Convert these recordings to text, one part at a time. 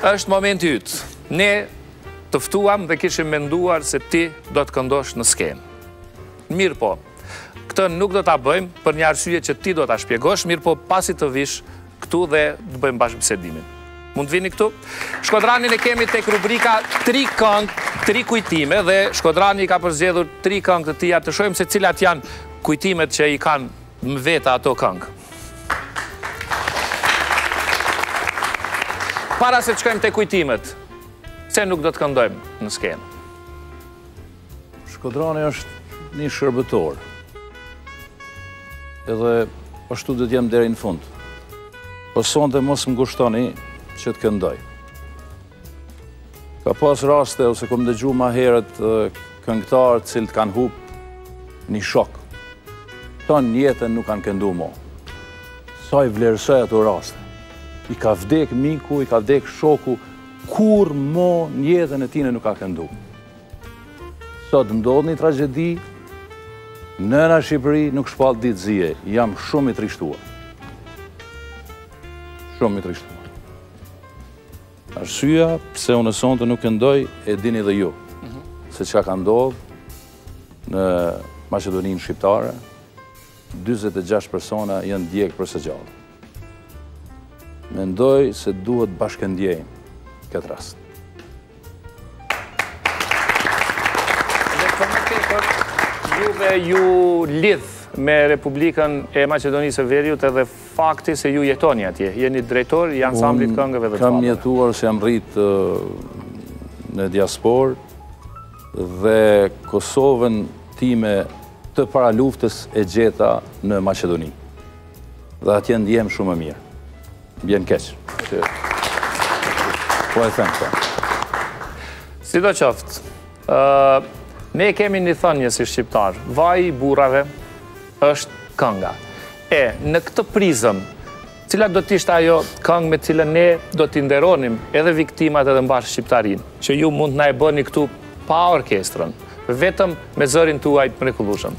Është momenti yt. Ne të ftuam dhe kishim menduar se ti do të këndosh në skenë. Mirëpo, këtë nuk do ta bëjmë për një arsye që ti do ta shpjegosh, mirëpo pasi të vish këtu dhe të bëjmë bashkëbisedimin. Mund të vini këtu? Shkodranin e kemi tek rubrika tri këngë, tri kujtime dhe Shkodrani i ka përzgjedhur tri këngë të tija të shohim se cilat janë kujtimet që i kanë Me vete ato këngë. Para se të shkojmë te kujtimet, pse nuk do të këndojmë në skenë? Shkodrani është një shërbëtor. Edhe ashtu do të jem deri në fund. Po sonte mos më kushtoni që të këndoj. Ka pas raste ose kom dëgju ma heret këngëtarë të cilët kanë hup një shok. Tonë jetën nuk kanë këndu mo. Sa i vlerësoj ato raste. I ka vdek miku, i ka vdek shoku, kurrë mo n'jetën e tine nuk ka këndu. Sot ndodh një tragjedi, nëna Shqipëri nuk shpall ditë zie, jam shumë i trishtuar. Shumë i trishtuar. Arsyeja pse unë sonte nuk këndoj e dini dhe ju, mhm. se çka ka ndodhë në Maqedoninë shqiptare, 46 persona janë djegë për së gjalli. Mendoj se duhet t'bashkëndjejmë këtë rast. Dhe për më tepër, juve ju lidh me Republikën e Maqedonisë së Veriut edhe fakti se ju jetoni atje. Jeni drejtor i ansamblit të këngëve dhe të valleve. Unë kam jetuar se jam rritë në diasporë dhe Kosovën time të paraluftës e gjeta në Maqedoni. Dhe atje ndihem shumë mirë. Më bjen keq që po e them këtë. Sidoqoftë, ë ne kemi një thënie si shqiptarë, vaji i burrave është kanga. E në këtë prizëm, cila do të ishte ajo kangë me të cilën ne do t'i nderonim edhe viktimat edhe mbarë shqiptarinë, që ju mund të na e bëni këtu pa orkestrën, vetëm me zërin tuaj të mrekullueshëm.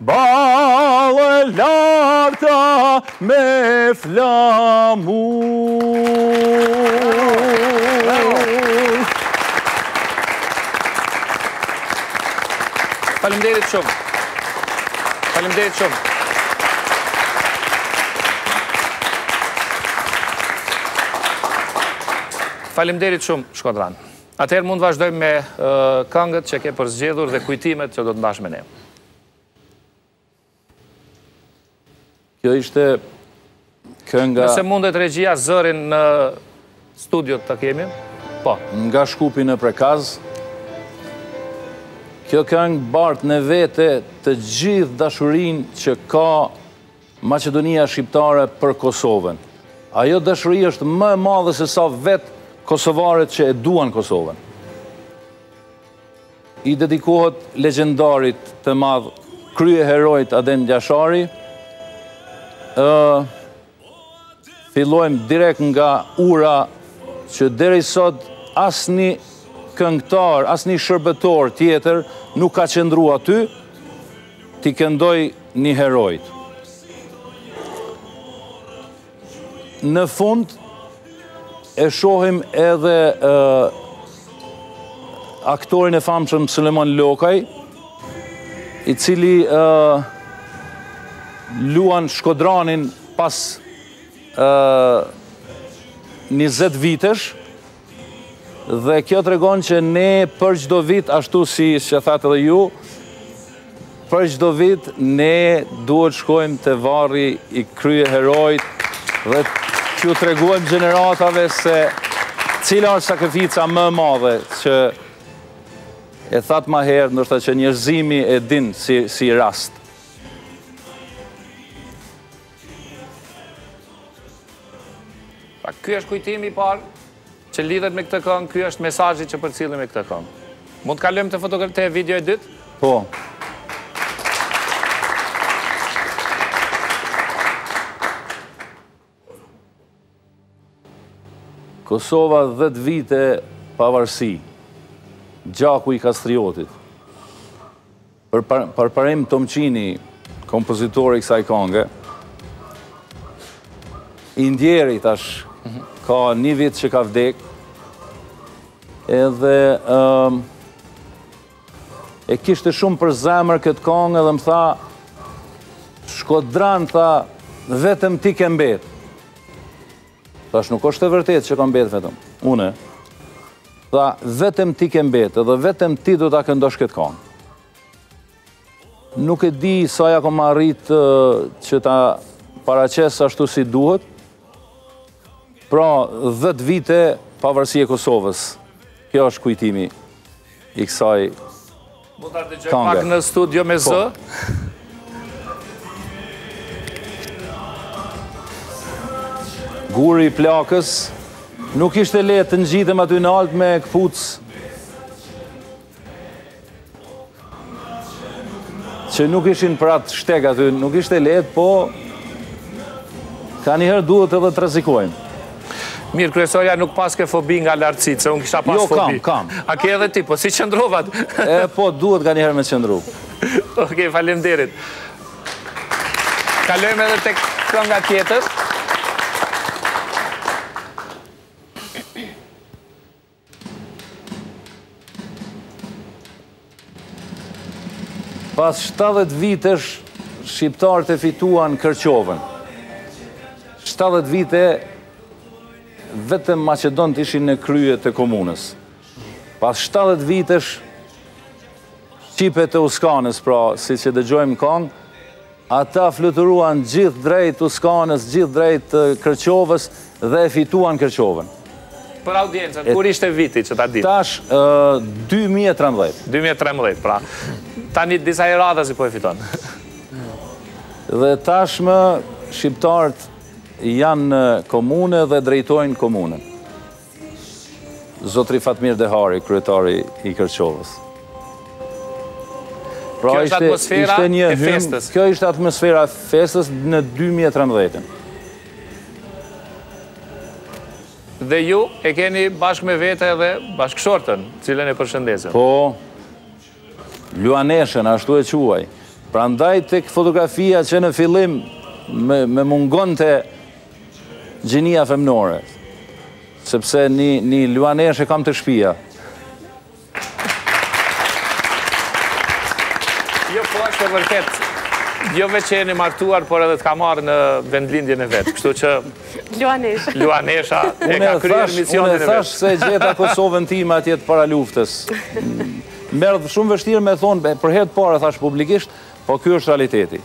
Ballë lart me flamur. Faleminderit shumë. Faleminderit shumë. Faleminderit shumë, Shkodran. Atëherë mund të vazhdojmë me kangët që ke përzgjedhur dhe kujtimet që do të ndash me ne. Kjo ishte kënga... Nëse mundet regjia zërin në studio të kemi, po. Nga Shkupi në Prekaz, kjo këngë bart në vete të gjithë dashurinë që ka Maqedonia shqiptare për Kosovën. Ajo dashuri është më e madhe se sa vetë kosovarët që e duan Kosovën. I dedikohet legjendarit të madh kryeheroit Adem Jashari. Ë fillojmë direkt nga ura që deri sot asni këngëtar, asni shërbëtor tjetër nuk ka qëndru aty t'i këndojë një heroit. Në fund, e shohim edhe aktorin e famshëm Sulejman Lokaj, i cili luan Shkodranin pas 20 vitesh, Dhe kjo tregon që ne për çdo vit ashtu siç e thatë edhe ju, për çdo vit ne duhet shkojmë te varri i kryeheroit dhe t'ju tregojmë gjeneratave se cila është sakrifica më e madhe që e thatë ma herë, ndoshta që njerëzimi e din si rast. Pra, ky është kujtimi i parë që lidhet me këtë këngë, ky është mesazhi që përcjellim me këtë këngë. Mund të kalojmë te fotografi te video e dytë? Po. Kosova dhjetë vite pavarësi, gjaku i Kastriotit. Përparim Tomçini, kompozitori i kësaj kange, i ndjeri tash, ka një vit që ka vdek, edhe ë E kishte shumë për zemër këtë kangë edhe më tha, Shkodran, tha, vetëm ti ke mbetë. Thashë, nuk është e vërtetë që kam mbetë vetëm, une. Tha, vetëm ti ke mbetë edhe vetëm ti do ta këndosh këtë kangë. Nuk e di sa ia kom arrit që ta paraqes ashtu si duhet, pra 10 vite pavarësi e Kosovës. Kjo është kujtimi. i kësaj kënge. Pak në studio me zë. Guri i plakës, nuk ishte lehtë të ngjitem aty nalt me këpucë që nuk ishin për atë shtek aty, nuk ishte lehtë, po kanjëherë duhet edhe të rrezikojmë. Mirë, kryesorja nuk paske fobi nga lartësitë, se unë kisha pas jo, fobi. Jo, kam, kam. A ke edhe ti, po si qëndruat? E, po, duhet kanjëherë me qëndru. Okej, faleminderit. Kalojmë edhe te kënga tjetër. Pas 70 vitesh, shqiptarët e fituan Kërçovën. 70 vite, vetëm maqedonët ishin në krye të komunës. Pas 70 vitesh, Shqipet e Uskanës, pra, siç e dëgjojmë kangën, Ata fluturuan gjithë drejt Uskanës, gjithë drejt Kërçovës dhe e fituan Kërçovën. Për audiencën, kur ishte viti që ta dinë? Tash, dy mijë e trembëdhjetë. Dy mijë e trembëdhjetë, pra. Tani disa herë radhazi po e fiton. Dhe tashmë shqiptarët janë në komunë dhe drejtojnë komunën. Zotri Fatmir Dehari, kryetari i Kërçovës. Pra kjo ishte atmosfera ishte një e festës. Kjo ishte atmosfera e festës në 2013-ën. Dhe ju e keni bashkë me vete edhe bashkëshortën, të cilën e përshëndesim. Po, Luaneshën, ashtu e quaj. Prandaj tek fotografia që në fillim më mungonte gjinia femnore. Sepse një luaneshë e kam te shpia. Jo po është e vërtetë. Jo veç që jeni martuar, por edhe të ka marrë në vendlindjen e vet. Kështu që Luanesha. Luanesha e ka kryer misionin e vet. Unë e thashë se e gjeta Kosovën time atje të para luftës. M'erdh shumë vështirë me thonë, për herë të parë e thashë publikisht, po ky është realiteti.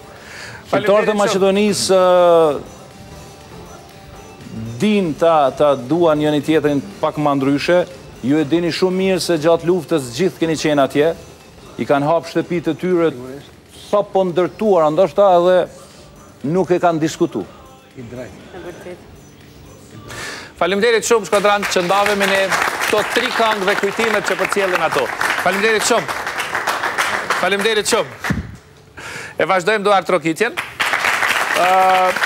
Shqiptarët e Maqedonisë dinë ta duan njëni-tjetrin pak ma ndryshe, ju e dini shumë mirë se gjatë luftës gjithë keni qenë atje, i kanë hapë shtëpitë e tyre sapo ndërtuar, ndoshta edhe nuk e kanë diskutu. I drejtë. E vërtetë. Faleminderit shumë Shkodran që ndave me ne këto tri kangë dhe kujtimet që përcjellin ato. Faleminderit shumë. Faleminderit shumë. E vazhdojmë duartrokitjen. Ëh